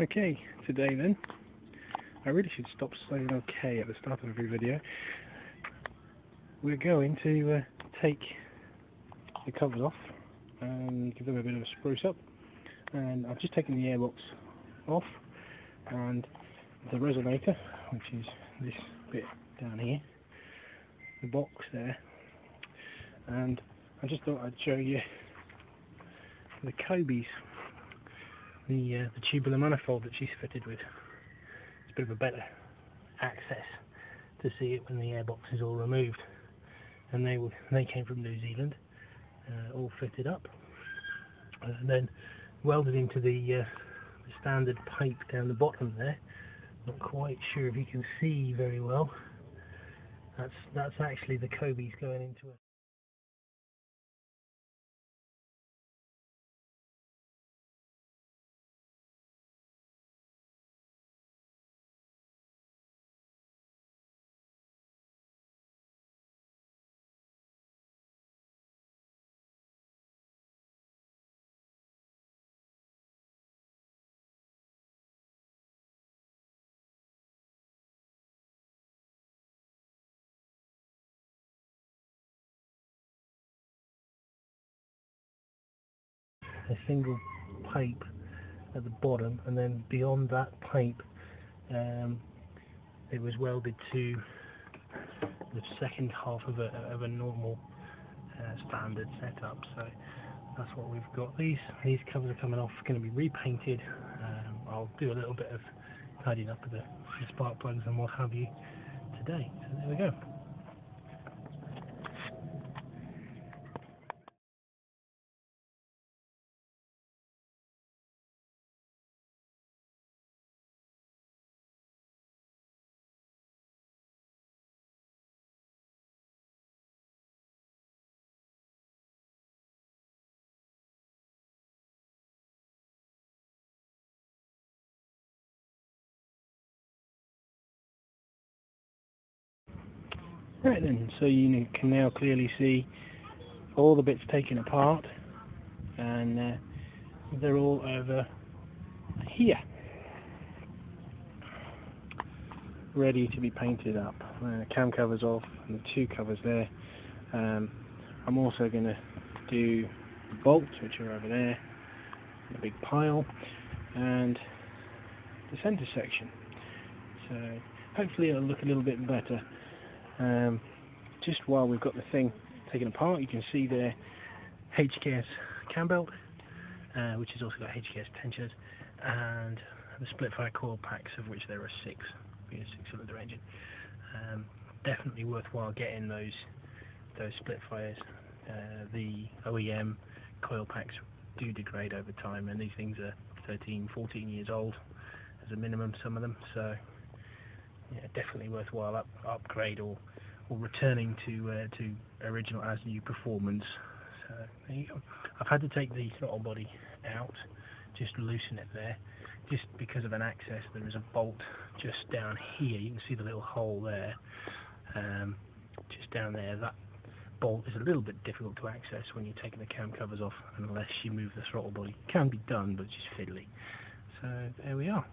Okay, today then, I really should stop saying okay at the start of every video. We're going to uh, take the covers off and give them a bit of a spruce up. And I've just taken the airbox off and the resonator, which is this bit down here, the box there. And I just thought I'd show you the Kobe's the, uh, the tubular manifold that she's fitted with. It's a bit of a better access to see it when the airbox is all removed. And they were they came from New Zealand, uh, all fitted up, and then welded into the, uh, the standard pipe down the bottom there. Not quite sure if you can see very well. That's that's actually the Kobe's going into it. A single pipe at the bottom and then beyond that pipe um, it was welded to the second half of a, of a normal uh, standard setup. So that's what we've got. These these covers are coming off going to be repainted. Um, I'll do a little bit of tidying up of the, the spark plugs and what have you today. So there we go Right then, so you can now clearly see all the bits taken apart and uh, they're all over here ready to be painted up. Uh, cam covers off and the two covers there. Um, I'm also going to do the bolts which are over there, in the big pile and the centre section. So hopefully it'll look a little bit better um, just while we've got the thing taken apart you can see the HKS cam belt uh, which has also got HKS tensioners and the split fire coil packs of which there are six being a six cylinder engine. Um, definitely worthwhile getting those those split fires uh, the OEM coil packs do degrade over time and these things are 13 14 years old as a minimum some of them so yeah, definitely worthwhile up, upgrade or or returning to uh, to original as new performance. So. I've had to take the throttle body out, just loosen it there, just because of an access. There is a bolt just down here. You can see the little hole there, um, just down there. That bolt is a little bit difficult to access when you're taking the cam covers off, unless you move the throttle body. It can be done, but it's just fiddly. So there we are.